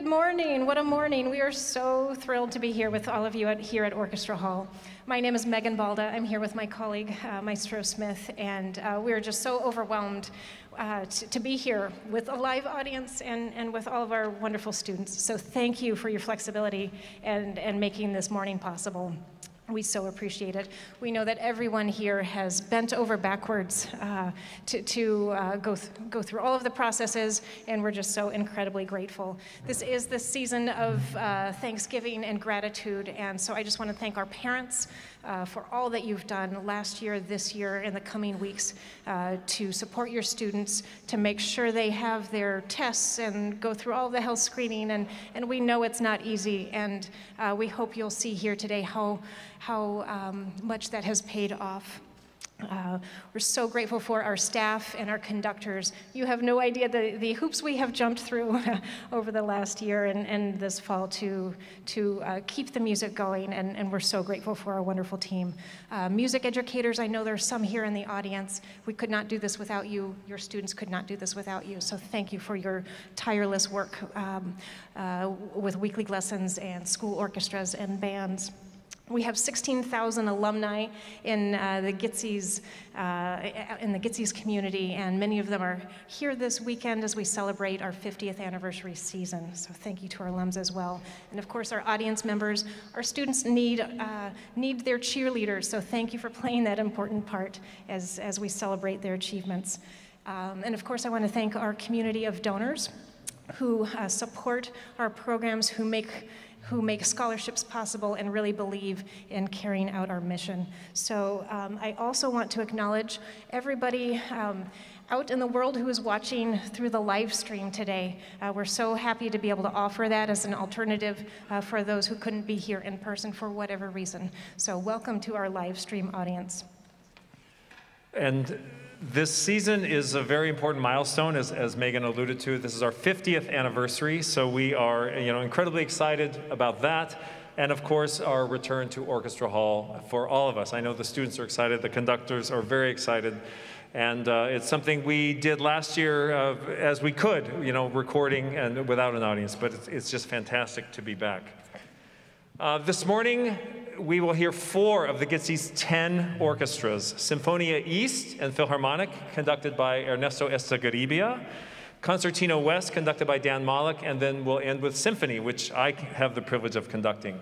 Good morning. What a morning. We are so thrilled to be here with all of you at, here at Orchestra Hall. My name is Megan Balda. I'm here with my colleague, uh, Maestro Smith, and uh, we're just so overwhelmed uh, to, to, be here with a live audience and, and with all of our wonderful students. So thank you for your flexibility and, and making this morning possible. We so appreciate it. We know that everyone here has bent over backwards uh, to, to uh, go, th go through all of the processes, and we're just so incredibly grateful. This is the season of uh, Thanksgiving and gratitude, and so I just want to thank our parents, uh, for all that you've done last year, this year, in the coming weeks uh, to support your students, to make sure they have their tests and go through all the health screening. And, and we know it's not easy, and uh, we hope you'll see here today how, how um, much that has paid off. Uh, we're so grateful for our staff and our conductors. You have no idea the, the hoops we have jumped through over the last year and, and this fall to, to uh, keep the music going, and, and we're so grateful for our wonderful team. Uh, music educators, I know there's some here in the audience. We could not do this without you. Your students could not do this without you, so thank you for your tireless work um, uh, with weekly lessons and school orchestras and bands. We have 16,000 alumni in uh, the Gitzies, uh, in the Gitzies community, and many of them are here this weekend as we celebrate our 50th anniversary season. So thank you to our alums as well, and of course our audience members. Our students need uh, need their cheerleaders, so thank you for playing that important part as as we celebrate their achievements. Um, and of course, I want to thank our community of donors who uh, support our programs, who make who make scholarships possible and really believe in carrying out our mission. So um, I also want to acknowledge everybody um, out in the world who is watching through the live stream today. Uh, we're so happy to be able to offer that as an alternative uh, for those who couldn't be here in person for whatever reason. So welcome to our live stream audience. And this season is a very important milestone, as, as Megan alluded to. This is our 50th anniversary, so we are you know, incredibly excited about that. And of course, our return to Orchestra Hall for all of us. I know the students are excited, the conductors are very excited. And uh, it's something we did last year uh, as we could, you know, recording and without an audience, but it's, it's just fantastic to be back. Uh, this morning, we will hear four of the Gitzi's 10 orchestras Sinfonia East and Philharmonic, conducted by Ernesto Estigarribia, Concertino West, conducted by Dan Malik, and then we'll end with Symphony, which I have the privilege of conducting.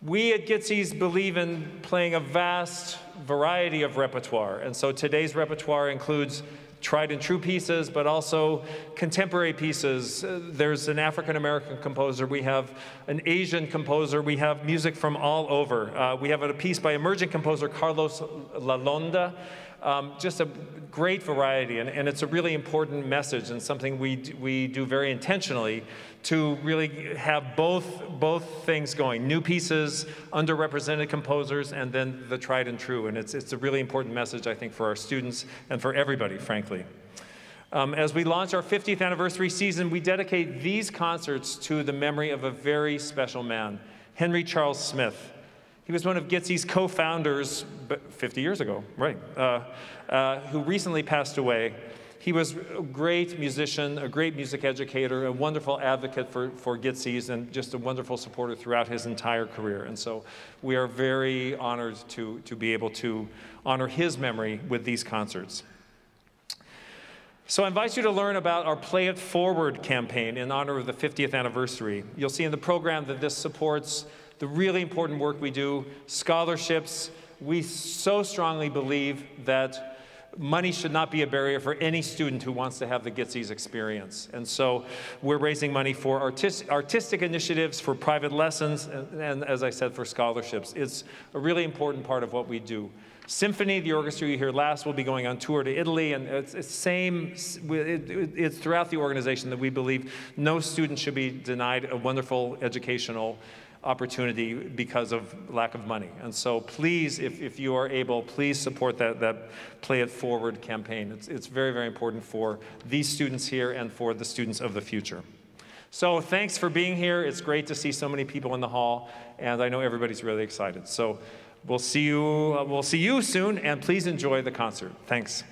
We at Gitzi's believe in playing a vast variety of repertoire, and so today's repertoire includes tried and true pieces, but also contemporary pieces. Uh, there's an African American composer, we have an Asian composer, we have music from all over. Uh, we have a piece by emerging composer Carlos Lalonde. Um, just a great variety, and, and, it's a really important message and something we, we do very intentionally to really have both, both things going new pieces, underrepresented composers, and then the tried and true. And it's, it's a really important message, I think, for our students and for everybody, frankly. Um, as we launch our 50th anniversary season, we dedicate these concerts to the memory of a very special man, Henry Charles Smith. He was one of Gitzi's co founders 50 years ago, right, uh, uh, who recently passed away. He was a great musician, a great music educator, a wonderful advocate for, for Gitzi's, and just a wonderful supporter throughout his entire career. And so we are very honored to, to be able to honor his memory with these concerts. So I invite you to learn about our Play It Forward campaign in honor of the 50th anniversary. You'll see in the program that this supports the really important work we do, scholarships. We so strongly believe that money should not be a barrier for any student who wants to have the Gitzi's experience. And so we're raising money for artis artistic initiatives, for private lessons, and, and, as I said, for scholarships. It's a really important part of what we do. Symphony, the orchestra you heard last, will be going on tour to Italy, and it's the same, it's throughout the organization that we believe no student should be denied a wonderful educational opportunity because of lack of money. And so please, if, if you are able, please support that, that Play It Forward campaign. It's, it's very, very important for these students here and for the students of the future. So thanks for being here. It's great to see so many people in the hall, and I know everybody's really excited. So we'll see you, we'll see you soon, and please enjoy the concert. Thanks.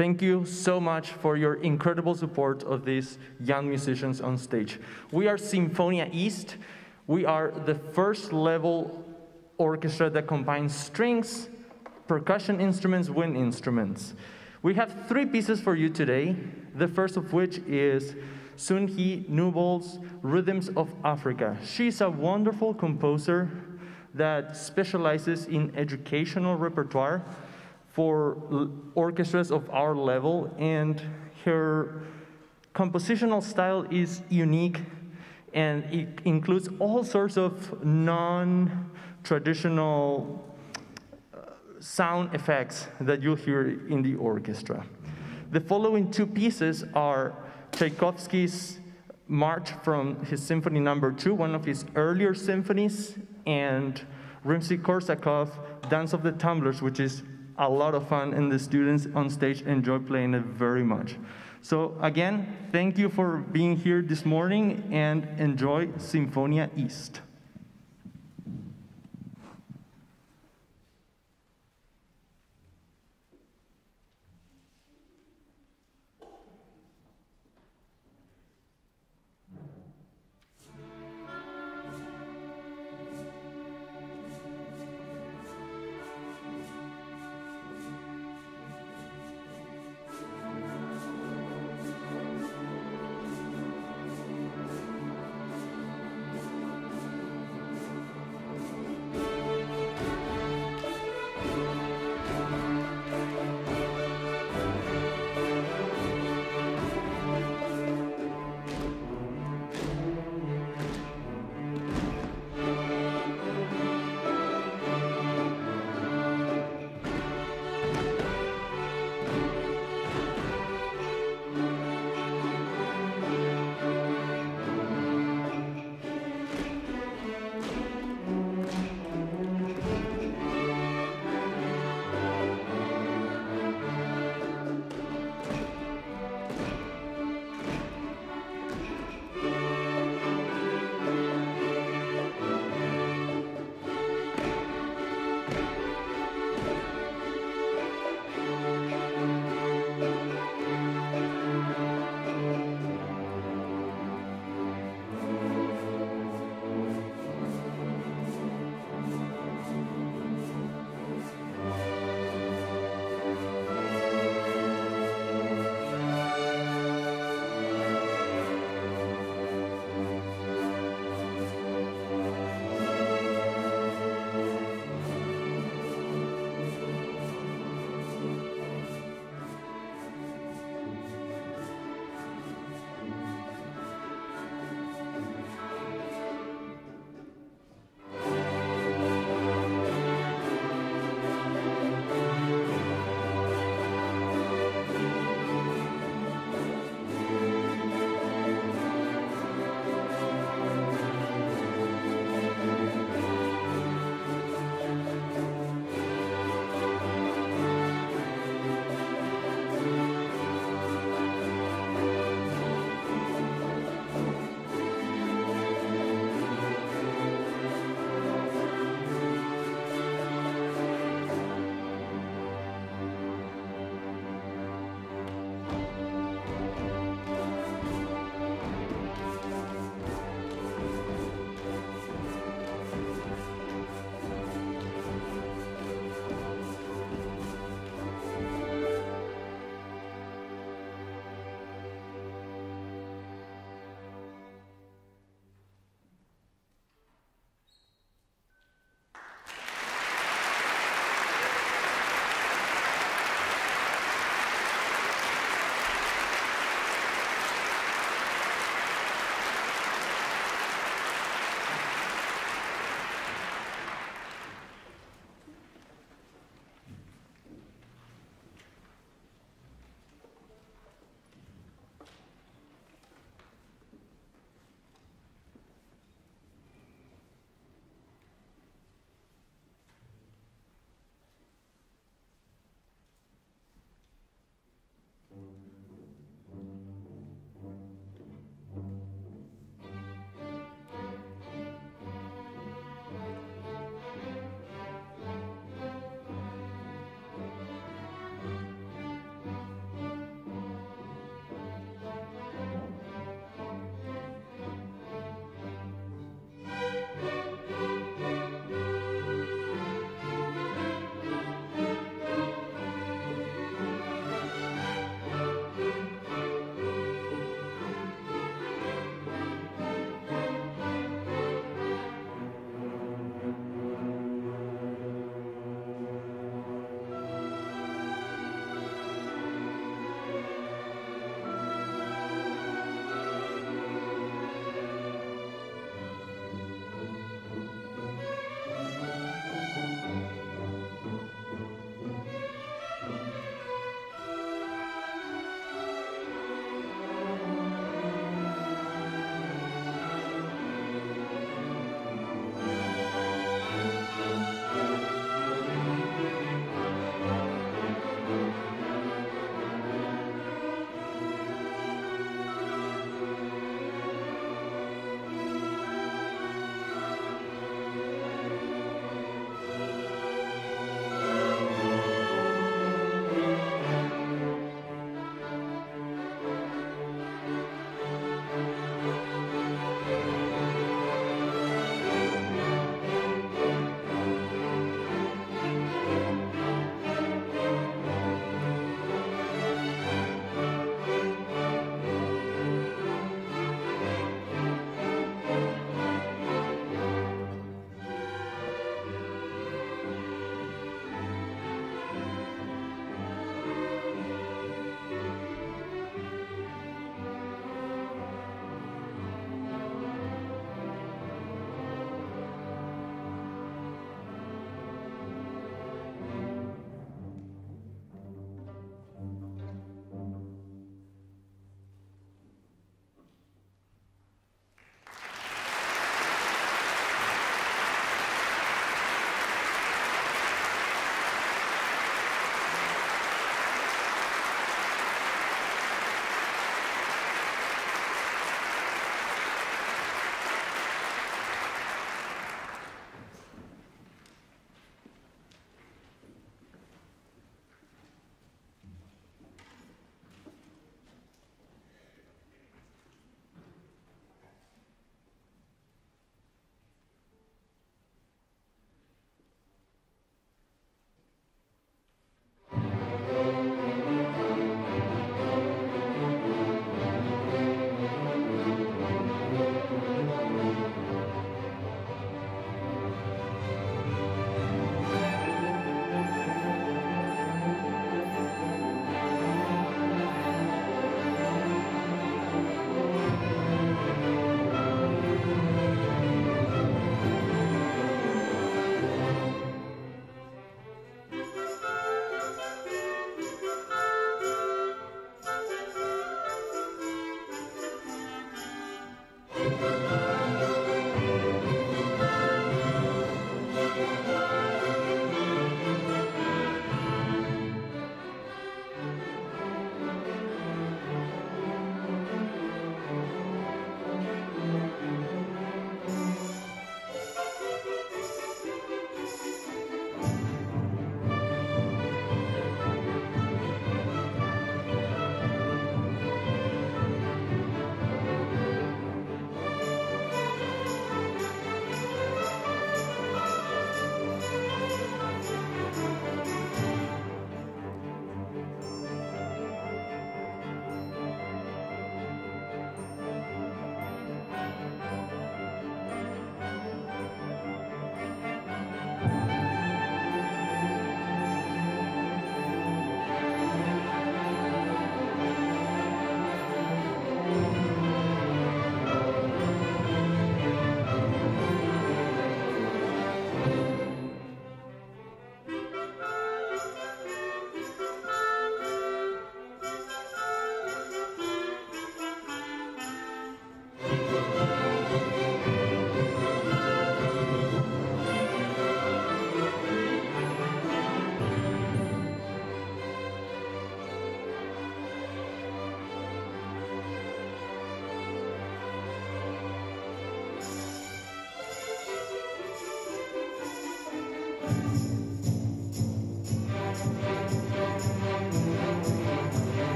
Thank you so much for your incredible support of these young musicians on stage. We are Sinfonia East. We are the first level orchestra that combines strings, percussion instruments, wind instruments. We have three pieces for you today, the first of which is Sun Hee Newbold's Rhythms of Africa. She's a wonderful composer that specializes in educational repertoire for orchestras of our level, and her compositional style is unique and it includes all sorts of non traditional uh, sound effects that you'll hear in the orchestra. The following two pieces are Tchaikovsky's March from his Symphony Number no. Two, one of his earlier symphonies, and Rimsky-Korsakov, Dance of the Tumblers, which is a lot of fun, and the students on stage enjoy playing it very much. So again, thank you for being here this morning, and enjoy Sinfonia East.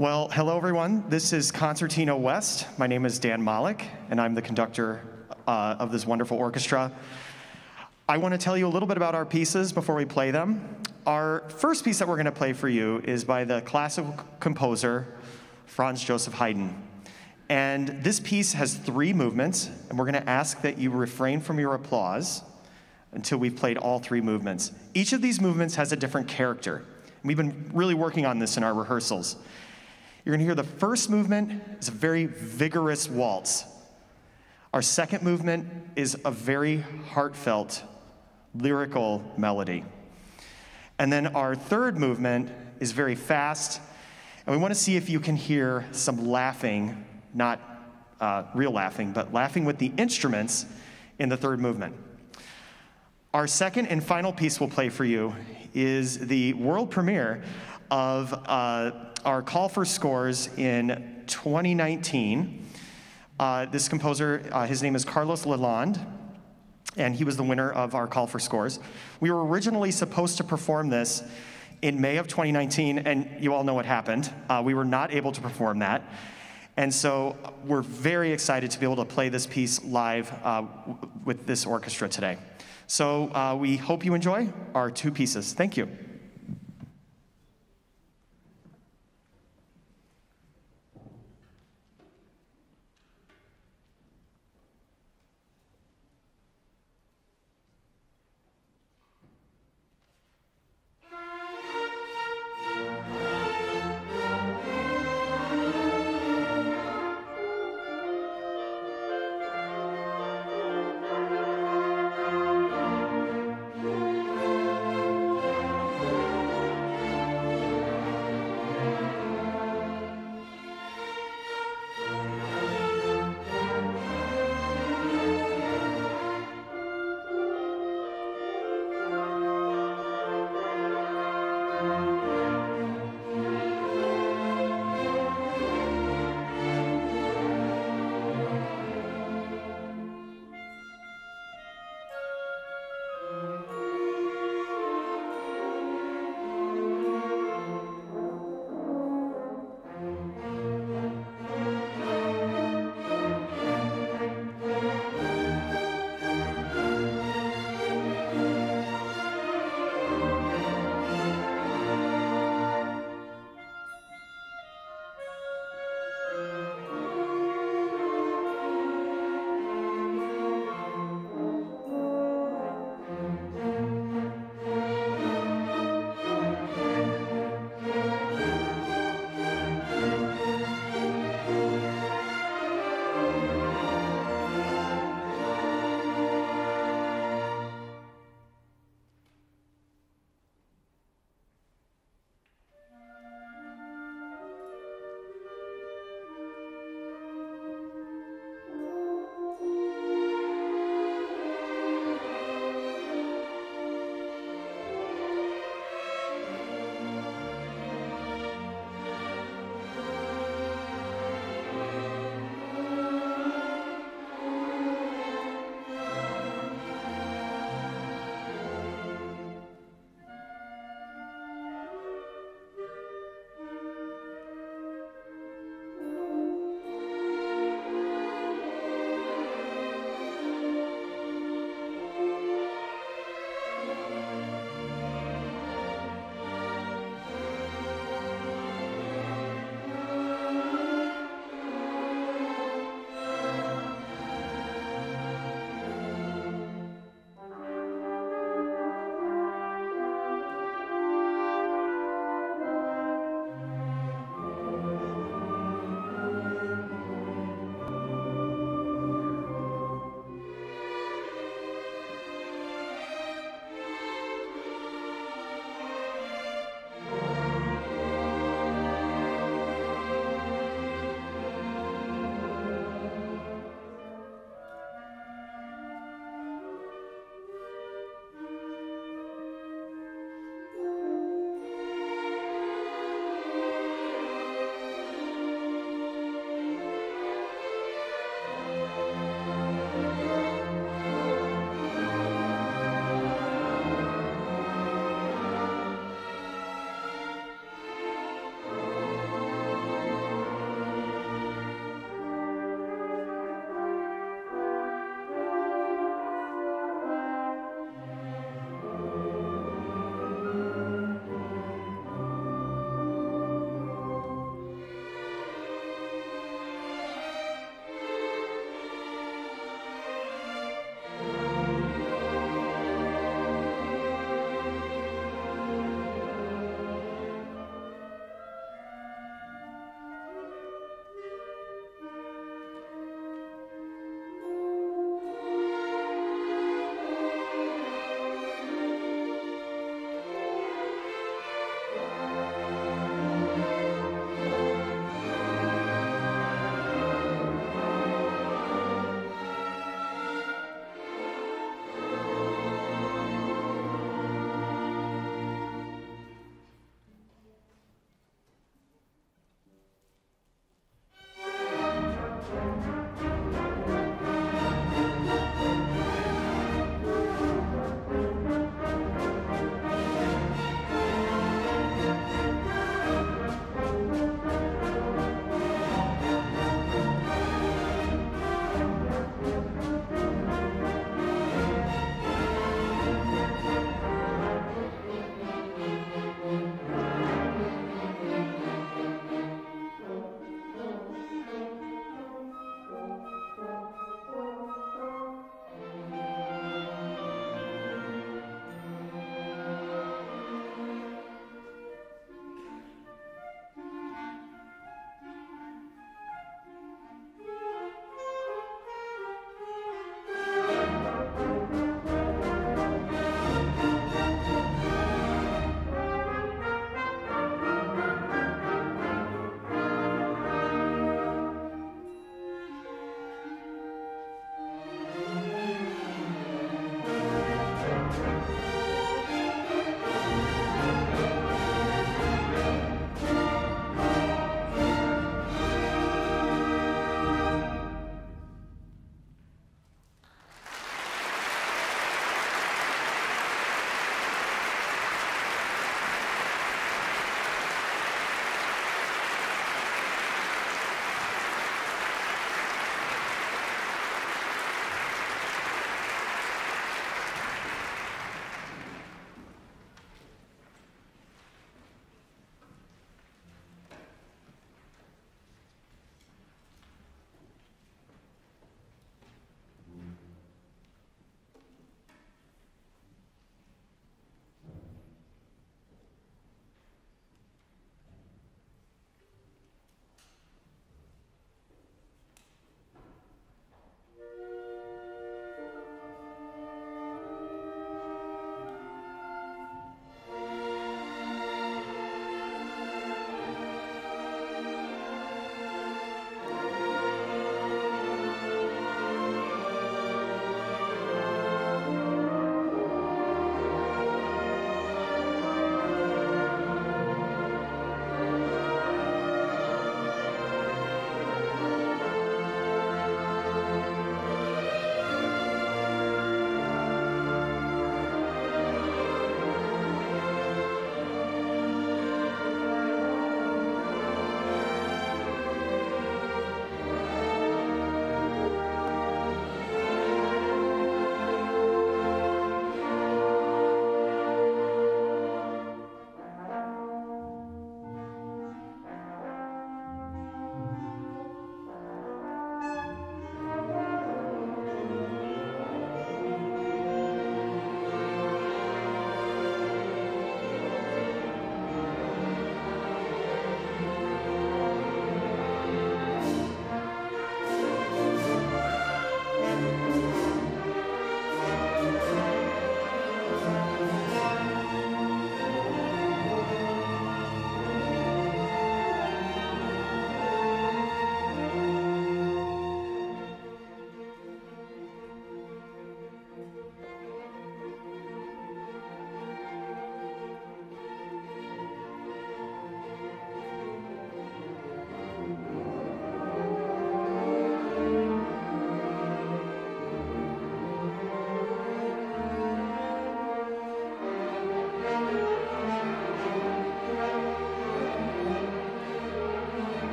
Well, hello everyone. This is Concertino West. My name is Dan Malik, and I'm the conductor uh, of this wonderful orchestra. I want to tell you a little bit about our pieces before we play them. Our first piece that we're going to play for you is by the classical composer Franz Joseph Haydn. And this piece has three movements, and we're going to ask that you refrain from your applause until we've played all three movements. Each of these movements has a different character. We've been really working on this in our rehearsals. You're going to hear the first movement is a very vigorous waltz. Our second movement is a very heartfelt, lyrical melody. And then our third movement is very fast, and we want to see if you can hear some laughing, not uh, real laughing, but laughing with the instruments in the third movement. Our second and final piece we'll play for you is the world premiere of uh, our call for scores in 2019. Uh, this composer, uh, his name is Carlos Lalonde, and he was the winner of our call for scores. We were originally supposed to perform this in May of 2019, and you all know what happened. Uh, we were not able to perform that. And so we're very excited to be able to play this piece live uh, with this orchestra today. So uh, we hope you enjoy our two pieces. Thank you.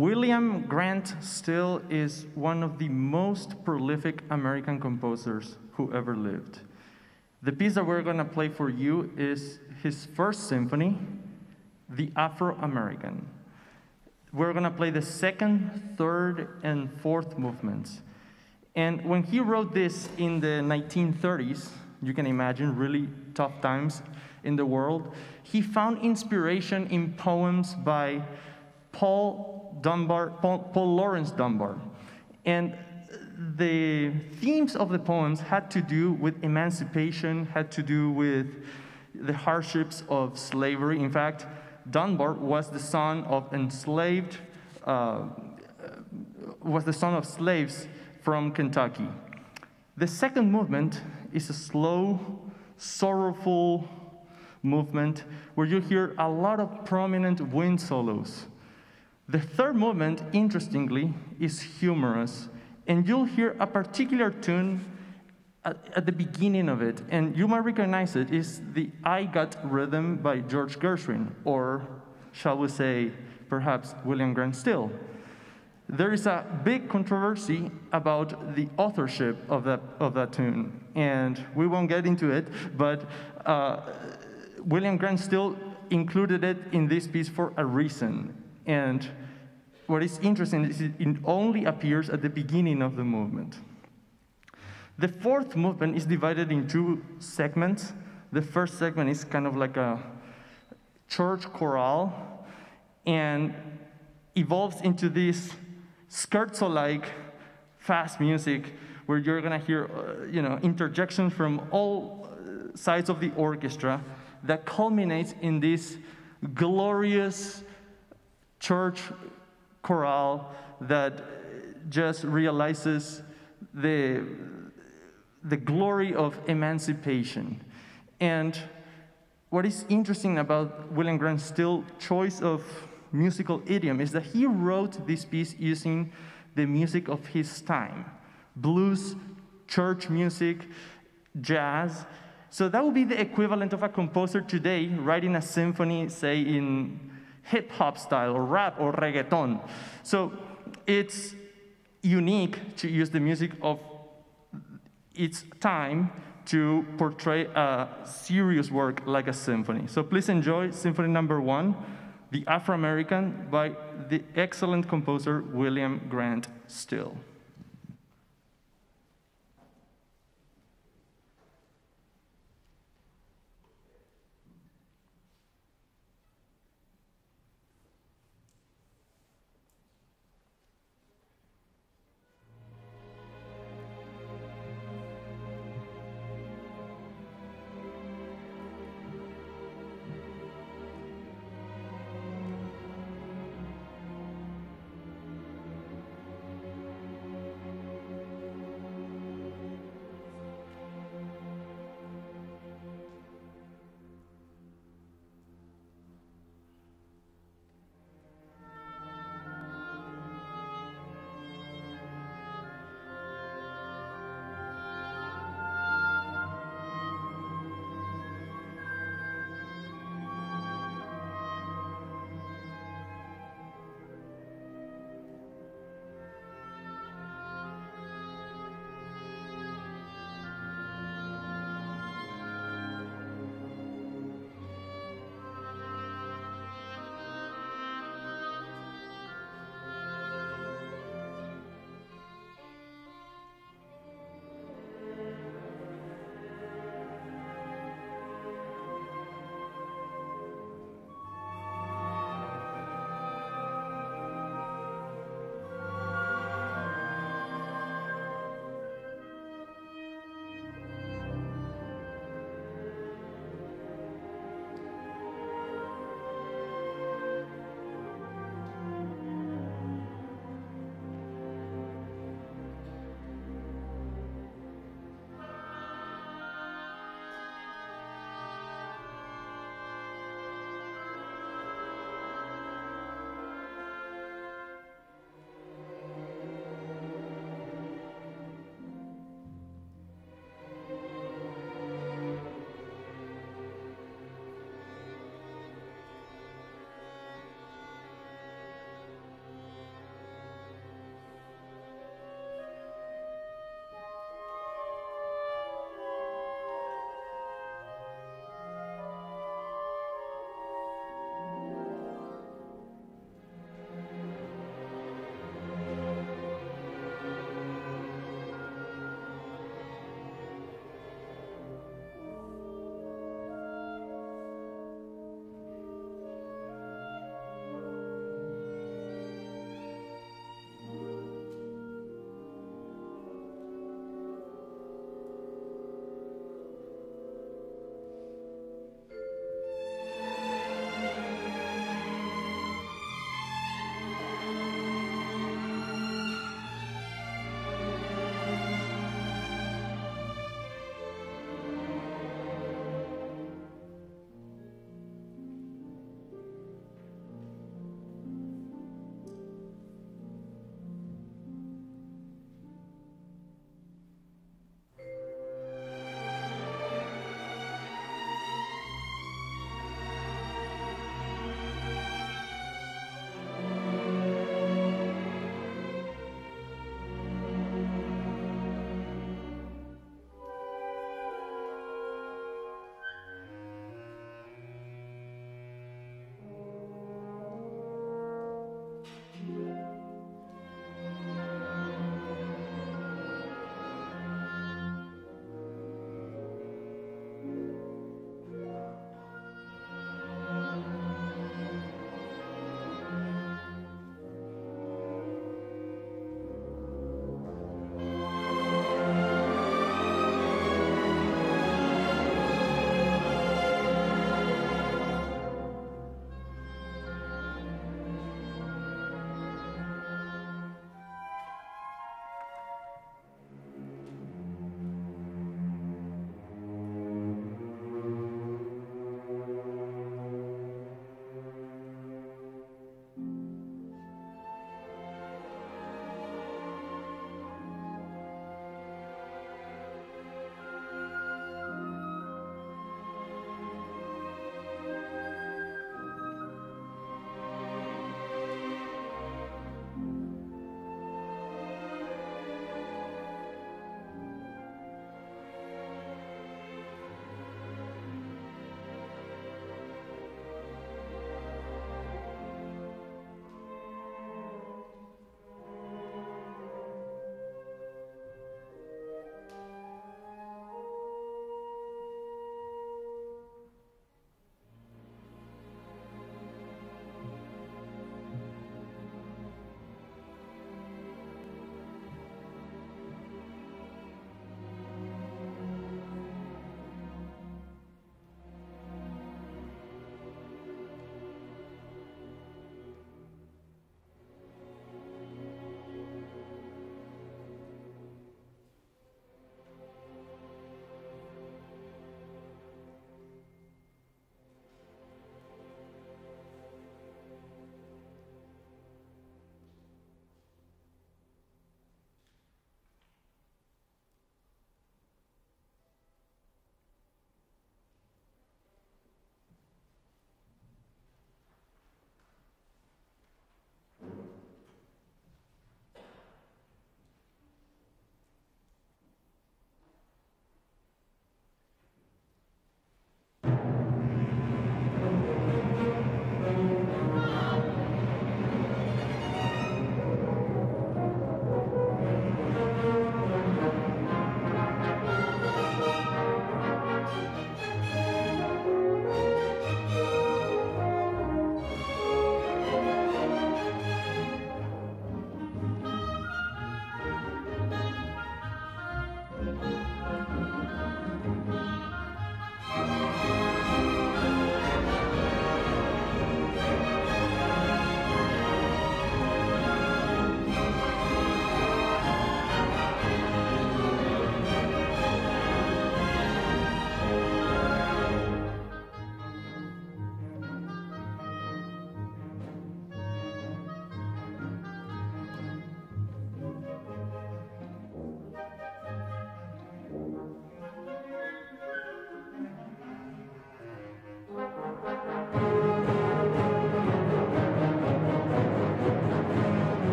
William Grant Still is one of the most prolific American composers who ever lived. The piece that we're going to play for you is his first symphony, The Afro American. We're going to play the second, third, and fourth movements. And when he wrote this in the 1930s, you can imagine really tough times in the world, he found inspiration in poems by Paul Dunbar, Paul, Paul Laurence Dunbar. And the themes of the poems had to do with emancipation, had to do with the hardships of slavery. In fact, Dunbar was the son of enslaved, uh, was the son of slaves from Kentucky. The second movement is a slow, sorrowful movement where you hear a lot of prominent wind solos. The third movement, interestingly, is humorous, and you'll hear a particular tune at, at, the beginning of it, and you might recognize it, is the I Got Rhythm by George Gershwin, or shall we say, perhaps William Grant Still. There is a big controversy about the authorship of that, of that tune, and we won't get into it, but uh, William Grant Still included it in this piece for a reason. And what is interesting is it only appears at the beginning of the movement. The fourth movement is divided in two segments. The first segment is kind of like a church chorale and evolves into this scherzo-like fast music where you're gonna hear, uh, you know, interjections from all sides of the orchestra that culminates in this glorious church chorale that just realizes the, the glory of emancipation. And what is interesting about William Grant Still's choice of musical idiom is that he wrote this piece using the music of his time blues, church music, jazz. So that would be the equivalent of a composer today writing a symphony, say, in hip hop style or rap or reggaeton. So it's unique to use the music of its time to portray a serious work like a symphony. So please enjoy Symphony Number One, The Afro American by the excellent composer William Grant Still.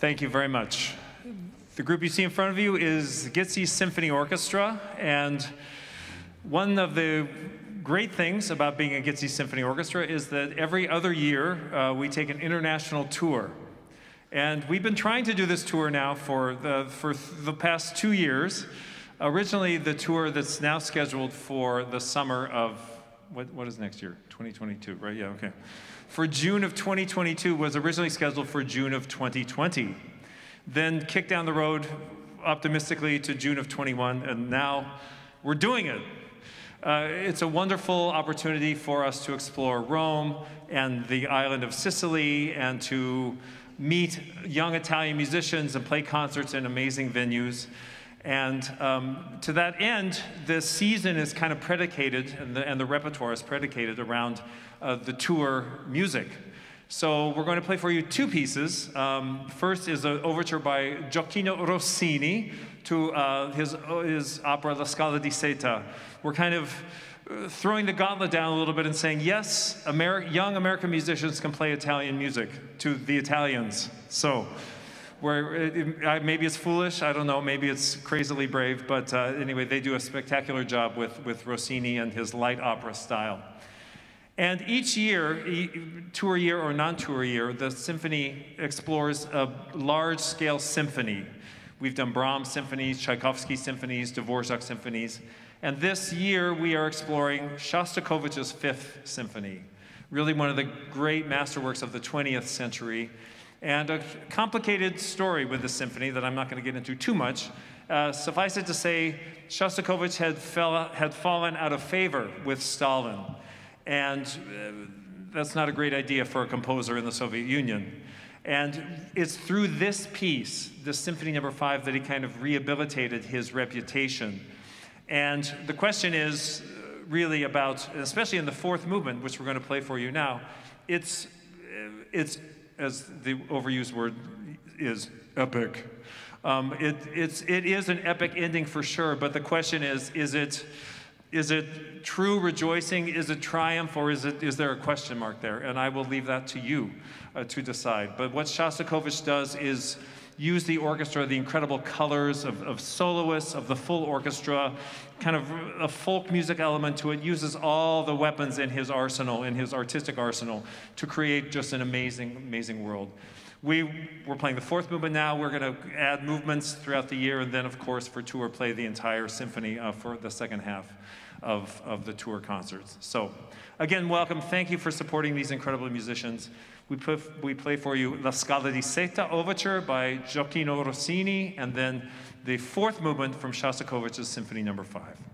Thank you very much. The group you see in front of you is Gitzi Symphony Orchestra, and one of the great things about being a Gitzi Symphony Orchestra is that every other year uh, we take an international tour. And we've been trying to do this tour now for the, for the past two years. Originally, the tour that's now scheduled for the summer of, what, what is next year? 2022, right? Yeah, okay. For June of 2022 was originally scheduled for June of 2020. Then kicked down the road optimistically to June of 21, and now we're doing it. Uh, it's a wonderful opportunity for us to explore Rome and the island of Sicily and to meet young Italian musicians and play concerts in amazing venues. And um, to that end, this season is kind of predicated, and the, and the repertoire is predicated around uh, the tour music. So we're going to play for you two pieces. Um, first is an overture by Gioacchino Rossini to uh, his, his opera La Scala di Seta. We're kind of uh, throwing the gauntlet down a little bit and saying, yes, Ameri young American musicians can play Italian music to the Italians. So where it, maybe it's foolish, I don't know, maybe it's crazily brave, but uh, anyway, they do a spectacular job with, with Rossini and his light opera style. And each year, tour year or non-tour year, the symphony explores a large-scale symphony. We've done Brahms symphonies, Tchaikovsky symphonies, Dvorak symphonies. And this year, we are exploring Shostakovich's Fifth Symphony, really one of the great masterworks of the 20th century. And a complicated story with the symphony that I'm not going to get into too much. Uh, suffice it to say, Shostakovich had, fell, had fallen out of favor with Stalin. And uh, that's not a great idea for a composer in the Soviet Union. And it's through this piece, the Symphony Number no. Five, that he kind of rehabilitated his reputation. And the question is uh, really about, especially in the fourth movement, which we're going to play for you now, it's, uh, it's as the overused word is, epic. Um, it, it's, it is an epic ending for sure, but the question is, is it, is it true rejoicing? Is it triumph? Or is, it, is there a question mark there? And I will leave that to you uh, to decide. But what Shostakovich does is use the orchestra, the incredible colors of, of soloists, of the full orchestra, kind of a folk music element to it, uses all the weapons in his arsenal, in his artistic arsenal, to create just an amazing, amazing world. We, we're playing the fourth movement now. We're going to add movements throughout the year, and then, of course, for tour, play the entire symphony uh, for the second half of, of the tour concerts. So, again, welcome. Thank you for supporting these incredible musicians. We, put, we play for you La Scala di Seta Overture by Gioacchino Rossini, and then the fourth movement from Shostakovich's Symphony Number no. 5.